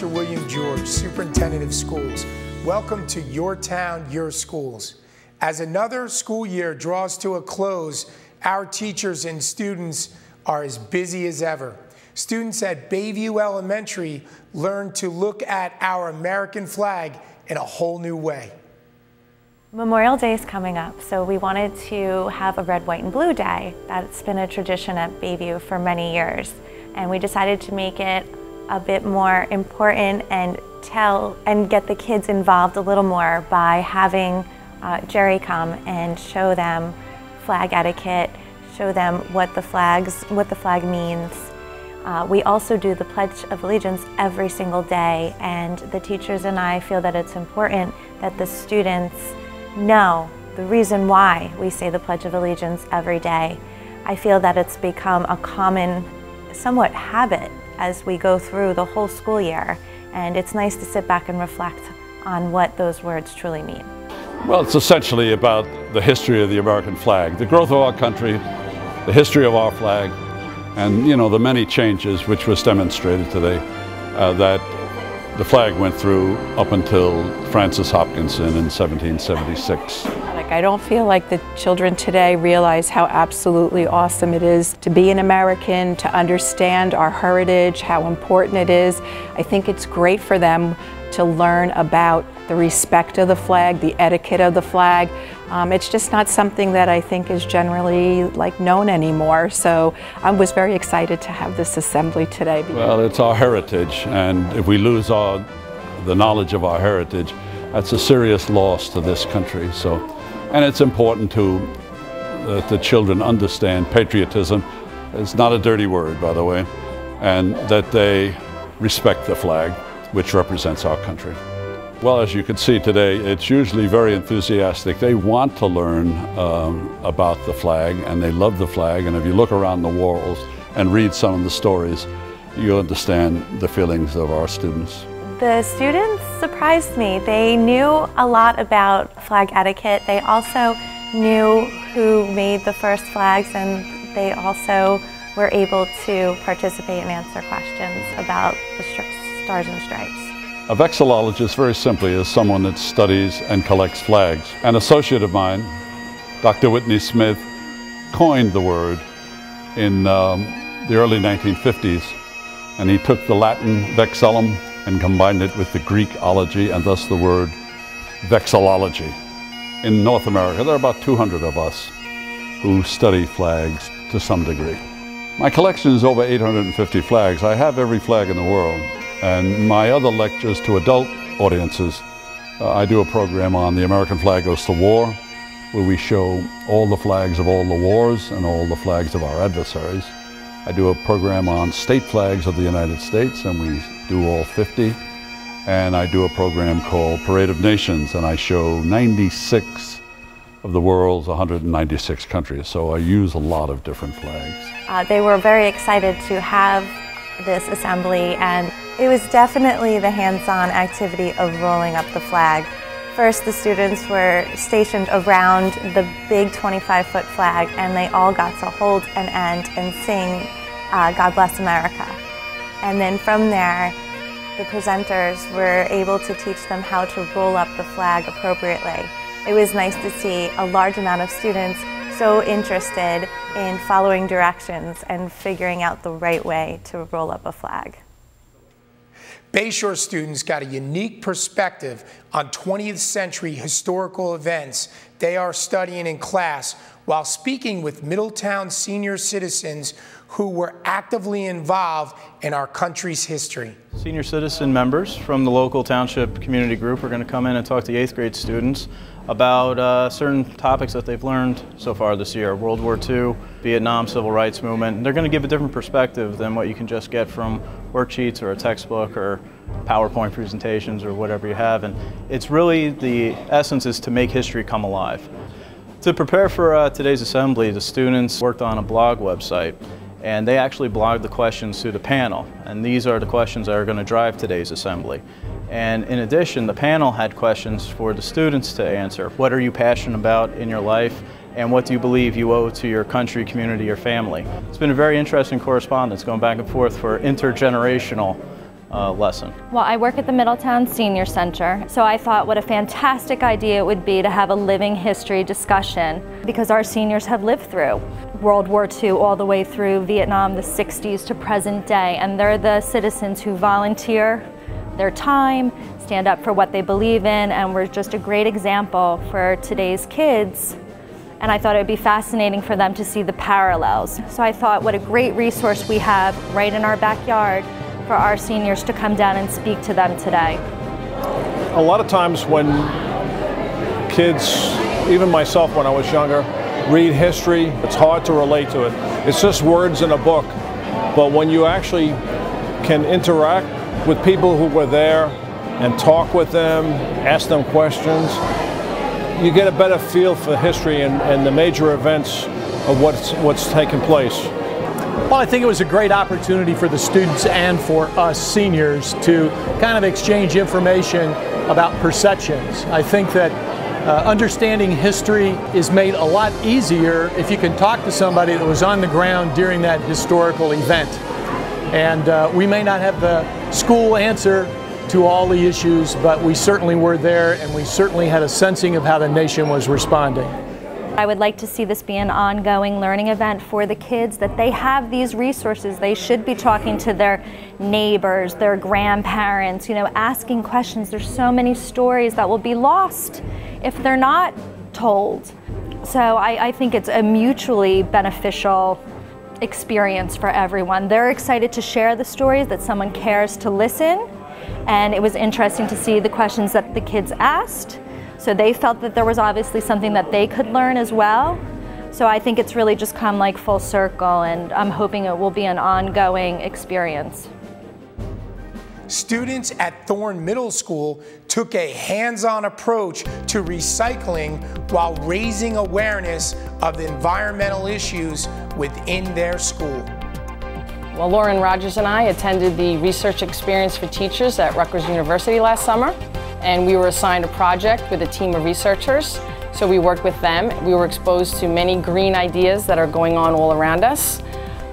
Dr. William George, Superintendent of Schools. Welcome to Your Town, Your Schools. As another school year draws to a close, our teachers and students are as busy as ever. Students at Bayview Elementary learn to look at our American flag in a whole new way. Memorial Day is coming up, so we wanted to have a red, white, and blue day. That's been a tradition at Bayview for many years. And we decided to make it a bit more important and tell and get the kids involved a little more by having uh, Gerry come and show them flag etiquette, show them what the flags, what the flag means. Uh, we also do the Pledge of Allegiance every single day, and the teachers and I feel that it's important that the students know the reason why we say the Pledge of Allegiance every day. I feel that it's become a common, somewhat habit as we go through the whole school year, and it's nice to sit back and reflect on what those words truly mean. Well, it's essentially about the history of the American flag, the growth of our country, the history of our flag, and you know the many changes which was demonstrated today uh, that the flag went through up until Francis Hopkinson in 1776. I don't feel like the children today realize how absolutely awesome it is to be an American, to understand our heritage, how important it is. I think it's great for them to learn about the respect of the flag, the etiquette of the flag. Um, it's just not something that I think is generally like known anymore. So I was very excited to have this assembly today. Well, it's our heritage, and if we lose our the knowledge of our heritage, that's a serious loss to this country. So, and it's important to that the children understand patriotism. It's not a dirty word, by the way, and that they respect the flag which represents our country. Well, as you can see today, it's usually very enthusiastic. They want to learn um, about the flag and they love the flag. And if you look around the walls and read some of the stories, you understand the feelings of our students. The students surprised me. They knew a lot about flag etiquette. They also knew who made the first flags and they also were able to participate and answer questions about the Stars and Stripes. A vexillologist, very simply, is someone that studies and collects flags. An associate of mine, Dr. Whitney Smith, coined the word in um, the early 1950s, and he took the Latin vexillum and combined it with the Greek ology, and thus the word vexillology. In North America, there are about 200 of us who study flags to some degree. My collection is over 850 flags. I have every flag in the world. And my other lectures to adult audiences, uh, I do a program on The American Flag Goes to War, where we show all the flags of all the wars and all the flags of our adversaries. I do a program on state flags of the United States, and we do all 50. And I do a program called Parade of Nations, and I show 96 of the world's 196 countries. So I use a lot of different flags. Uh, they were very excited to have this assembly and it was definitely the hands-on activity of rolling up the flag. First, the students were stationed around the big 25-foot flag and they all got to hold an end and sing uh, God Bless America. And then from there, the presenters were able to teach them how to roll up the flag appropriately. It was nice to see a large amount of students so interested in following directions and figuring out the right way to roll up a flag. Bayshore students got a unique perspective on 20th century historical events they are studying in class while speaking with Middletown senior citizens who were actively involved in our country's history. Senior citizen members from the local township community group are going to come in and talk to eighth grade students about uh, certain topics that they've learned so far this year. World War II, Vietnam, Civil Rights Movement. They're going to give a different perspective than what you can just get from worksheets or a textbook or PowerPoint presentations or whatever you have. And it's really, the essence is to make history come alive. To prepare for uh, today's assembly, the students worked on a blog website and they actually blogged the questions to the panel. And these are the questions that are going to drive today's assembly. And in addition, the panel had questions for the students to answer. What are you passionate about in your life? And what do you believe you owe to your country, community, or family? It's been a very interesting correspondence going back and forth for intergenerational uh, lesson. Well, I work at the Middletown Senior Center, so I thought what a fantastic idea it would be to have a living history discussion because our seniors have lived through World War II all the way through Vietnam, the 60s to present day, and they're the citizens who volunteer their time, stand up for what they believe in, and we're just a great example for today's kids and I thought it would be fascinating for them to see the parallels. So I thought what a great resource we have right in our backyard for our seniors to come down and speak to them today. A lot of times when kids, even myself when I was younger, read history, it's hard to relate to it. It's just words in a book. But when you actually can interact with people who were there and talk with them, ask them questions, you get a better feel for history and, and the major events of what's, what's taken place. Well, I think it was a great opportunity for the students and for us seniors to kind of exchange information about perceptions. I think that uh, understanding history is made a lot easier if you can talk to somebody that was on the ground during that historical event. And uh, we may not have the school answer to all the issues, but we certainly were there and we certainly had a sensing of how the nation was responding. I would like to see this be an ongoing learning event for the kids, that they have these resources. They should be talking to their neighbors, their grandparents, you know, asking questions. There's so many stories that will be lost if they're not told. So I, I think it's a mutually beneficial experience for everyone. They're excited to share the stories, that someone cares to listen, and it was interesting to see the questions that the kids asked so they felt that there was obviously something that they could learn as well. So I think it's really just come like full circle and I'm hoping it will be an ongoing experience. Students at Thorne Middle School took a hands-on approach to recycling while raising awareness of the environmental issues within their school. Well, Lauren Rogers and I attended the Research Experience for Teachers at Rutgers University last summer and we were assigned a project with a team of researchers. So we worked with them. We were exposed to many green ideas that are going on all around us.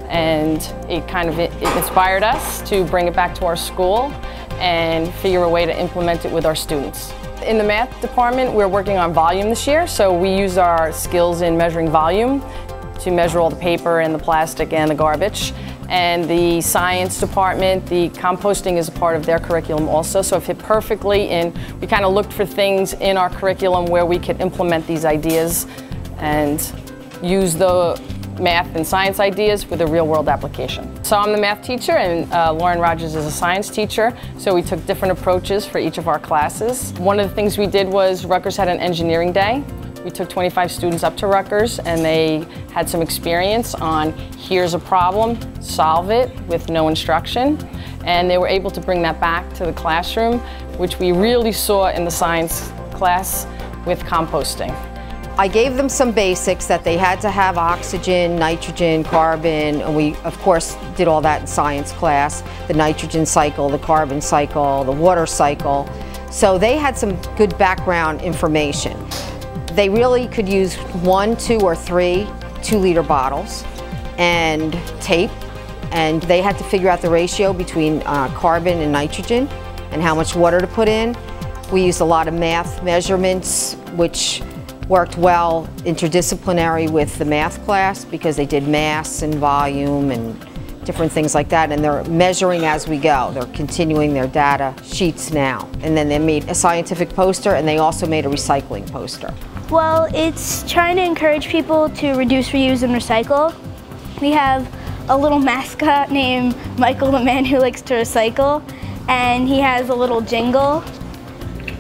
And it kind of it inspired us to bring it back to our school and figure a way to implement it with our students. In the math department, we're working on volume this year, so we use our skills in measuring volume to measure all the paper and the plastic and the garbage and the science department, the composting is a part of their curriculum also, so it fit perfectly in. We kind of looked for things in our curriculum where we could implement these ideas and use the math and science ideas with a real world application. So I'm the math teacher and uh, Lauren Rogers is a science teacher, so we took different approaches for each of our classes. One of the things we did was Rutgers had an engineering day we took 25 students up to Rutgers and they had some experience on here's a problem, solve it with no instruction. And they were able to bring that back to the classroom, which we really saw in the science class with composting. I gave them some basics that they had to have oxygen, nitrogen, carbon, and we of course did all that in science class, the nitrogen cycle, the carbon cycle, the water cycle. So they had some good background information. They really could use one, two, or three two-liter bottles and tape, and they had to figure out the ratio between uh, carbon and nitrogen and how much water to put in. We used a lot of math measurements, which worked well interdisciplinary with the math class because they did mass and volume and different things like that, and they're measuring as we go. They're continuing their data sheets now. And then they made a scientific poster, and they also made a recycling poster. Well, it's trying to encourage people to reduce, reuse, and recycle. We have a little mascot named Michael the man who likes to recycle, and he has a little jingle.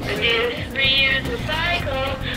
Reduce, reuse, recycle,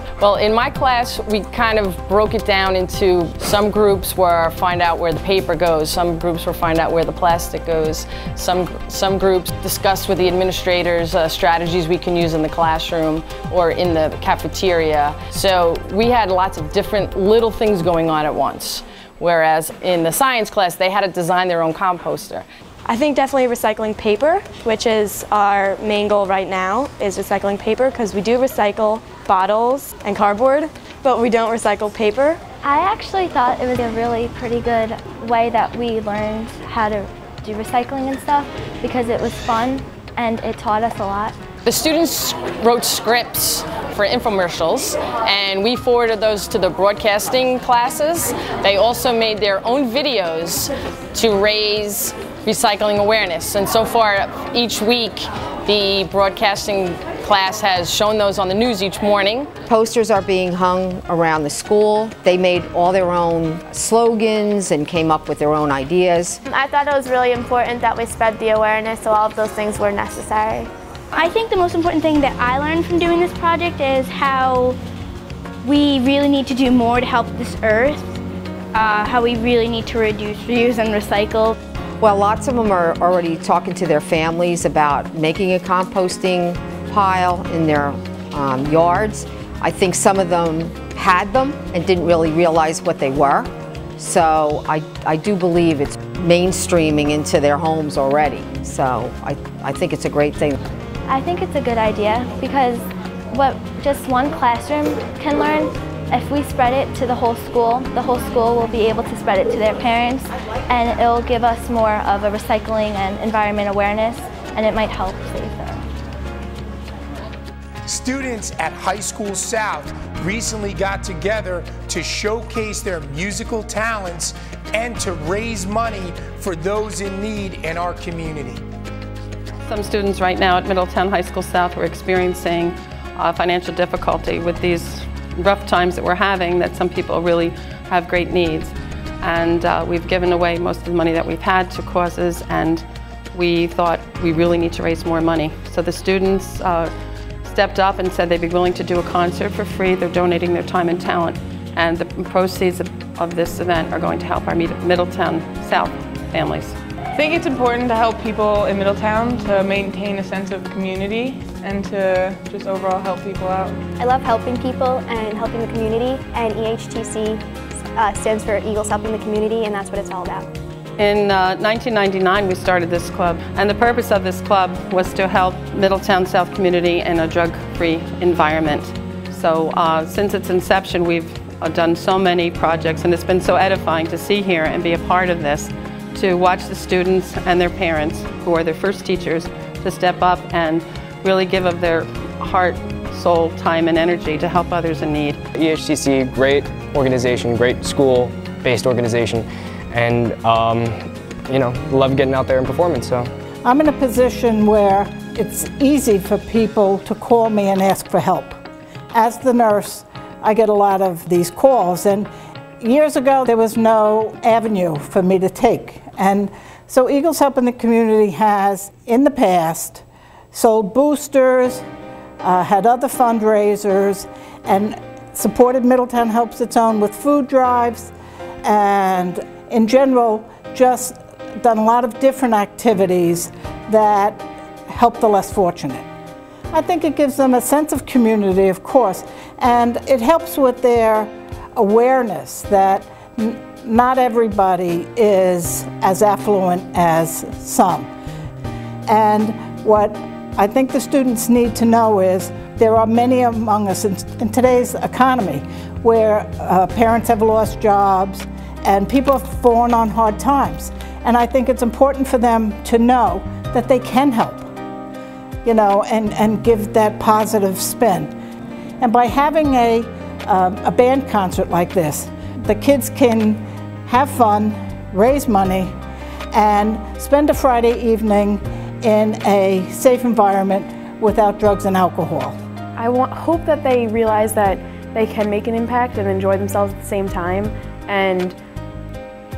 Well, in my class, we kind of broke it down into some groups where find out where the paper goes, some groups where find out where the plastic goes, some, some groups discussed with the administrators uh, strategies we can use in the classroom or in the cafeteria. So we had lots of different little things going on at once. whereas in the science class, they had to design their own composter. I think definitely recycling paper, which is our main goal right now, is recycling paper because we do recycle bottles and cardboard, but we don't recycle paper. I actually thought it was a really pretty good way that we learned how to do recycling and stuff because it was fun and it taught us a lot. The students wrote scripts for infomercials and we forwarded those to the broadcasting classes. They also made their own videos to raise recycling awareness and so far each week the broadcasting class has shown those on the news each morning. Posters are being hung around the school. They made all their own slogans and came up with their own ideas. I thought it was really important that we spread the awareness so all of those things were necessary. I think the most important thing that I learned from doing this project is how we really need to do more to help this earth, uh, how we really need to reduce, reuse, and recycle. Well, lots of them are already talking to their families about making a composting pile in their um, yards. I think some of them had them and didn't really realize what they were. So I, I do believe it's mainstreaming into their homes already. So I, I think it's a great thing. I think it's a good idea because what just one classroom can learn, if we spread it to the whole school, the whole school will be able to spread it to their parents and it'll give us more of a recycling and environment awareness and it might help save. Students at High School South recently got together to showcase their musical talents and to raise money for those in need in our community. Some students right now at Middletown High School South are experiencing uh, financial difficulty with these rough times that we're having that some people really have great needs. And uh, we've given away most of the money that we've had to causes and we thought we really need to raise more money. So the students uh, stepped up and said they'd be willing to do a concert for free. They're donating their time and talent. And the proceeds of, of this event are going to help our Middletown South families. I think it's important to help people in Middletown to maintain a sense of community and to just overall help people out. I love helping people and helping the community and EHTC uh, stands for Eagles Helping the Community and that's what it's all about. In uh, 1999 we started this club and the purpose of this club was to help Middletown South community in a drug-free environment. So uh, since its inception we've uh, done so many projects and it's been so edifying to see here and be a part of this to watch the students and their parents, who are their first teachers, to step up and really give of their heart, soul, time, and energy to help others in need. EHTC, great organization, great school-based organization, and um, you know, love getting out there and performing. So I'm in a position where it's easy for people to call me and ask for help. As the nurse, I get a lot of these calls, and years ago there was no avenue for me to take. And so Eagles Helping the Community has, in the past, sold boosters, uh, had other fundraisers, and supported Middletown Helps Its Own with food drives, and in general, just done a lot of different activities that help the less fortunate. I think it gives them a sense of community, of course, and it helps with their awareness that not everybody is as affluent as some. And what I think the students need to know is there are many among us in, in today's economy where uh, parents have lost jobs and people have fallen on hard times. And I think it's important for them to know that they can help, you know, and, and give that positive spin. And by having a, uh, a band concert like this, the kids can have fun, raise money, and spend a Friday evening in a safe environment without drugs and alcohol. I want, hope that they realize that they can make an impact and enjoy themselves at the same time and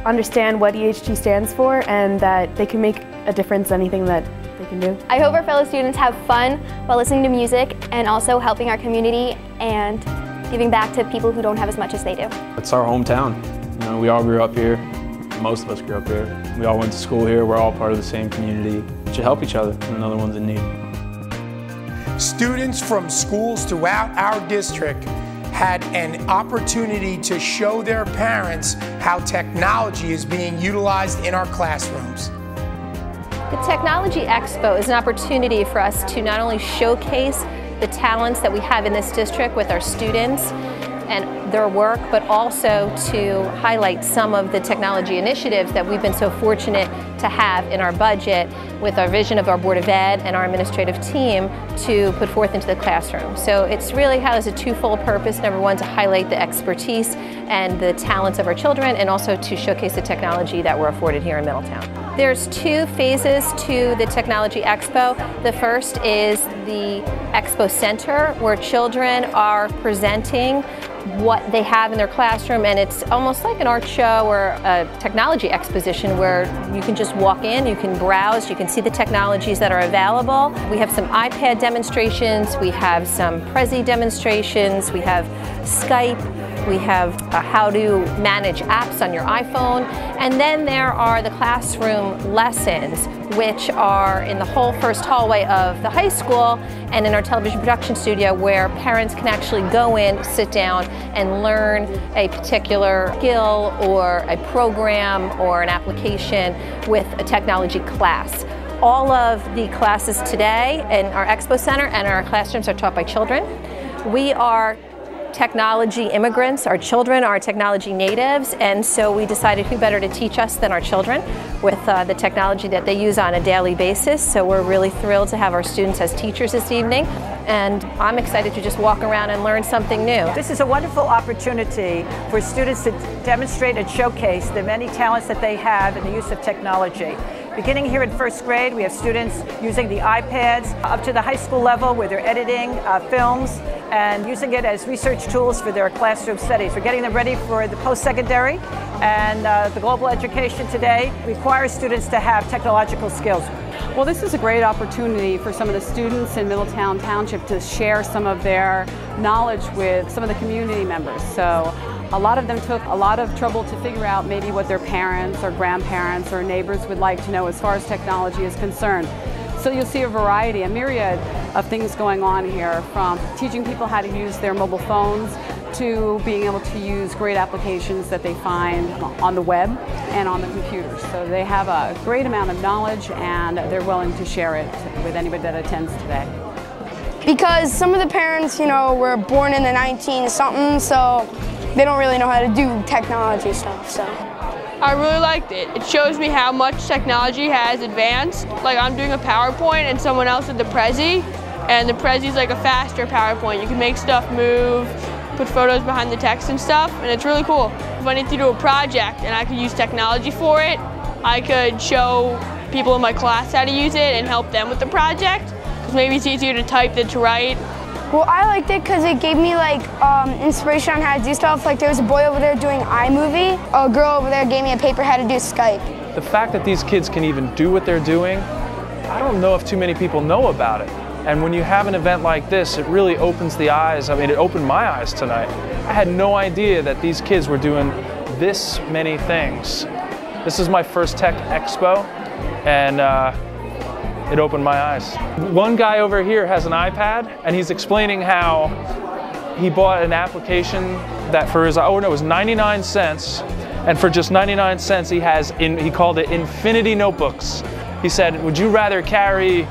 understand what EHT stands for and that they can make a difference in anything that they can do. I hope our fellow students have fun while listening to music and also helping our community and giving back to people who don't have as much as they do. It's our hometown. You know, we all grew up here. Most of us grew up here. We all went to school here. We're all part of the same community. We should help each other when another one's in need. Students from schools throughout our district had an opportunity to show their parents how technology is being utilized in our classrooms. The Technology Expo is an opportunity for us to not only showcase the talents that we have in this district with our students and their work, but also to highlight some of the technology initiatives that we've been so fortunate to have in our budget with our vision of our Board of Ed and our administrative team to put forth into the classroom. So it's really has a twofold purpose. Number one, to highlight the expertise and the talents of our children and also to showcase the technology that we're afforded here in Middletown. There's two phases to the Technology Expo. The first is the Expo Center where children are presenting what they have in their classroom and it's almost like an art show or a technology exposition where you can just walk in, you can browse, you can see the technologies that are available. We have some iPad demonstrations, we have some Prezi demonstrations, we have Skype, we have uh, how to manage apps on your iPhone, and then there are the classroom lessons, which are in the whole first hallway of the high school and in our television production studio where parents can actually go in, sit down, and learn a particular skill or a program or an application with a technology class. All of the classes today in our Expo Center and our classrooms are taught by children. We are technology immigrants. Our children are technology natives, and so we decided who better to teach us than our children with uh, the technology that they use on a daily basis. So we're really thrilled to have our students as teachers this evening, and I'm excited to just walk around and learn something new. This is a wonderful opportunity for students to demonstrate and showcase the many talents that they have in the use of technology. Beginning here in first grade, we have students using the iPads up to the high school level where they're editing uh, films and using it as research tools for their classroom studies. We're getting them ready for the post-secondary and uh, the global education today requires students to have technological skills. Well, this is a great opportunity for some of the students in Middletown Township to share some of their knowledge with some of the community members. So a lot of them took a lot of trouble to figure out maybe what their parents or grandparents or neighbors would like to know as far as technology is concerned. So you'll see a variety, a myriad of things going on here from teaching people how to use their mobile phones to being able to use great applications that they find on the web and on the computers. So they have a great amount of knowledge and they're willing to share it with anybody that attends today. Because some of the parents, you know, were born in the 19 something, so they don't really know how to do technology stuff, so. I really liked it. It shows me how much technology has advanced. Like I'm doing a PowerPoint and someone else did the Prezi, and the Prezi is like a faster PowerPoint. You can make stuff move, put photos behind the text and stuff, and it's really cool. If I need to do a project and I could use technology for it, I could show people in my class how to use it and help them with the project. Because maybe it's easier to type than to write. Well, I liked it because it gave me like um, inspiration on how to do stuff. Like there was a boy over there doing iMovie. A girl over there gave me a paper how to do Skype. The fact that these kids can even do what they're doing, I don't know if too many people know about it. And when you have an event like this, it really opens the eyes. I mean, it opened my eyes tonight. I had no idea that these kids were doing this many things. This is my first tech expo, and uh, it opened my eyes. One guy over here has an iPad and he's explaining how he bought an application that for his, oh no, it was 99 cents. And for just 99 cents, he has, in, he called it Infinity Notebooks. He said, would you rather carry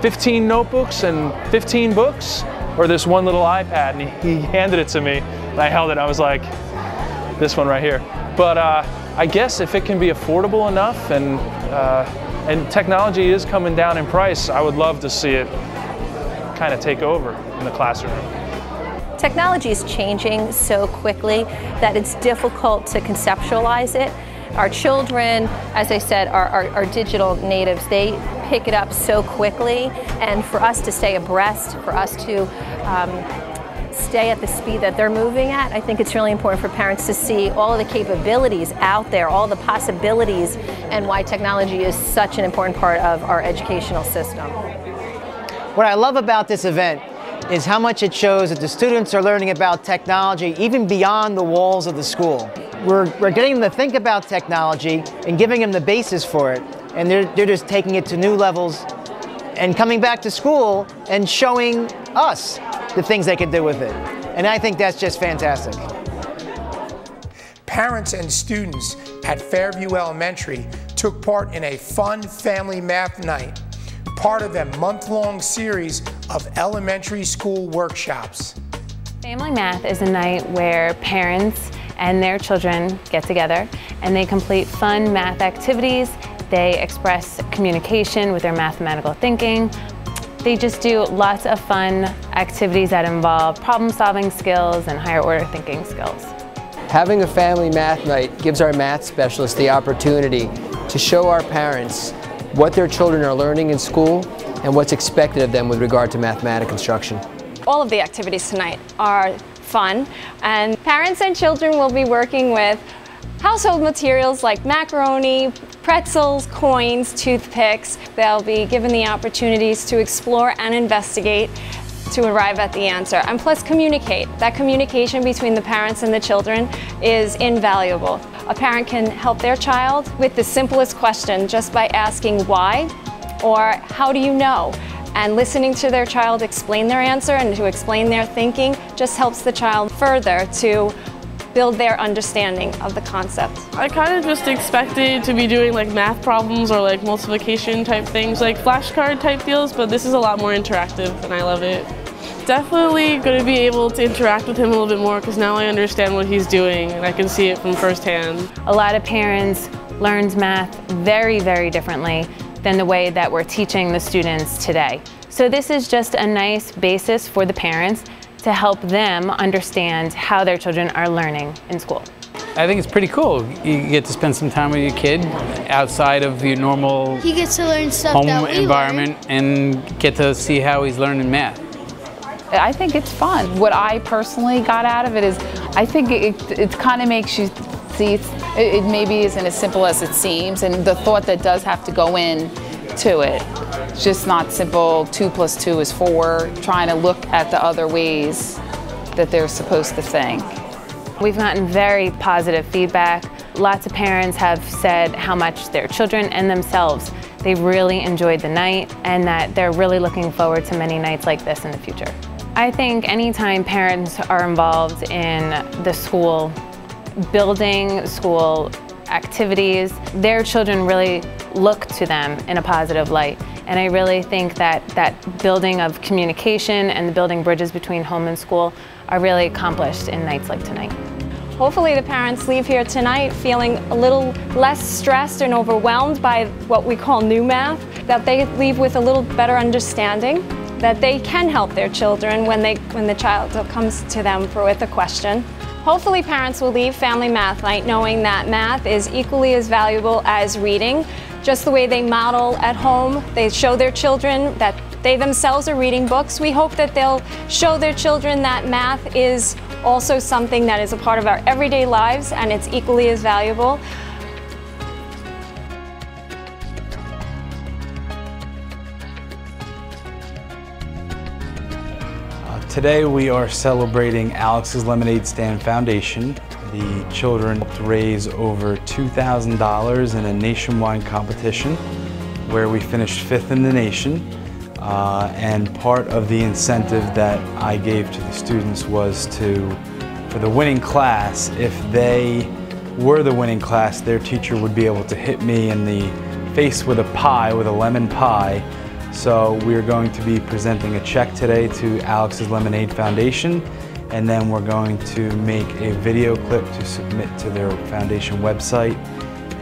15 notebooks and 15 books or this one little iPad? And he, he handed it to me and I held it. I was like, this one right here. But uh, I guess if it can be affordable enough and uh, and technology is coming down in price. I would love to see it kind of take over in the classroom. Technology is changing so quickly that it's difficult to conceptualize it. Our children, as I said, are, are, are, digital natives. They pick it up so quickly, and for us to stay abreast, for us to um, stay at the speed that they're moving at, I think it's really important for parents to see all of the capabilities out there, all the possibilities, and why technology is such an important part of our educational system. What I love about this event is how much it shows that the students are learning about technology even beyond the walls of the school. We're, we're getting them to think about technology and giving them the basis for it, and they're, they're just taking it to new levels and coming back to school and showing us the things they can do with it. And I think that's just fantastic. Parents and students at Fairview Elementary took part in a fun family math night, part of a month-long series of elementary school workshops. Family Math is a night where parents and their children get together and they complete fun math activities. They express communication with their mathematical thinking. They just do lots of fun activities that involve problem solving skills and higher order thinking skills. Having a family math night gives our math specialists the opportunity to show our parents what their children are learning in school and what's expected of them with regard to mathematic instruction. All of the activities tonight are fun and parents and children will be working with household materials like macaroni, pretzels, coins, toothpicks. They'll be given the opportunities to explore and investigate to arrive at the answer and plus communicate. That communication between the parents and the children is invaluable. A parent can help their child with the simplest question just by asking why or how do you know? And listening to their child explain their answer and to explain their thinking just helps the child further to build their understanding of the concept. I kind of just expected to be doing like math problems or like multiplication type things, like flashcard type deals, but this is a lot more interactive and I love it. Definitely going to be able to interact with him a little bit more because now I understand what he's doing and I can see it from firsthand. A lot of parents learns math very, very differently than the way that we're teaching the students today. So this is just a nice basis for the parents to help them understand how their children are learning in school. I think it's pretty cool. You get to spend some time with your kid outside of your normal He gets to learn stuff home that we environment and get to see how he's learning math. I think it's fun. What I personally got out of it is I think it, it kind of makes you see it, it maybe isn't as simple as it seems and the thought that does have to go in to it. It's just not simple, two plus two is four, trying to look at the other ways that they're supposed to think. We've gotten very positive feedback. Lots of parents have said how much their children and themselves, they really enjoyed the night and that they're really looking forward to many nights like this in the future. I think anytime parents are involved in the school, building school activities, their children really look to them in a positive light. And I really think that that building of communication and the building bridges between home and school are really accomplished in nights like tonight. Hopefully the parents leave here tonight feeling a little less stressed and overwhelmed by what we call new math, that they leave with a little better understanding that they can help their children when, they, when the child comes to them for, with a question. Hopefully parents will leave Family Math Night knowing that math is equally as valuable as reading. Just the way they model at home, they show their children that they themselves are reading books. We hope that they'll show their children that math is also something that is a part of our everyday lives and it's equally as valuable. Today we are celebrating Alex's Lemonade Stand Foundation. The children helped raise over $2,000 in a nationwide competition where we finished fifth in the nation. Uh, and part of the incentive that I gave to the students was to, for the winning class, if they were the winning class, their teacher would be able to hit me in the face with a pie, with a lemon pie, so we're going to be presenting a check today to Alex's Lemonade Foundation and then we're going to make a video clip to submit to their foundation website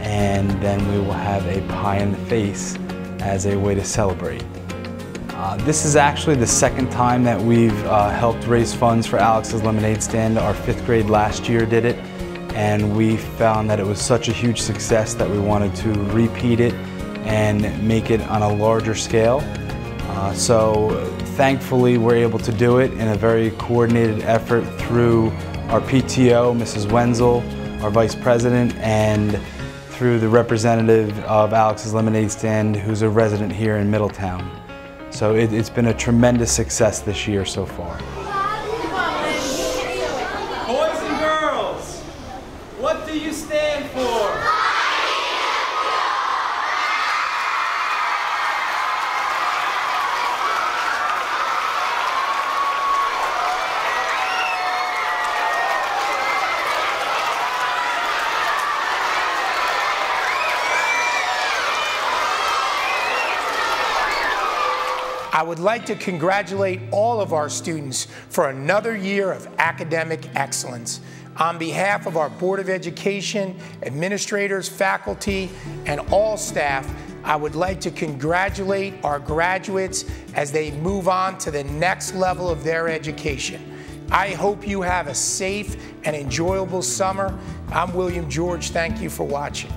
and then we will have a pie in the face as a way to celebrate. Uh, this is actually the second time that we've uh, helped raise funds for Alex's Lemonade Stand. Our fifth grade last year did it and we found that it was such a huge success that we wanted to repeat it and make it on a larger scale. Uh, so thankfully we're able to do it in a very coordinated effort through our PTO, Mrs. Wenzel, our Vice President, and through the representative of Alex's Lemonade Stand who's a resident here in Middletown. So it, it's been a tremendous success this year so far. Boys and girls, what do you stand for? I would like to congratulate all of our students for another year of academic excellence. On behalf of our Board of Education, administrators, faculty, and all staff, I would like to congratulate our graduates as they move on to the next level of their education. I hope you have a safe and enjoyable summer. I'm William George. Thank you for watching.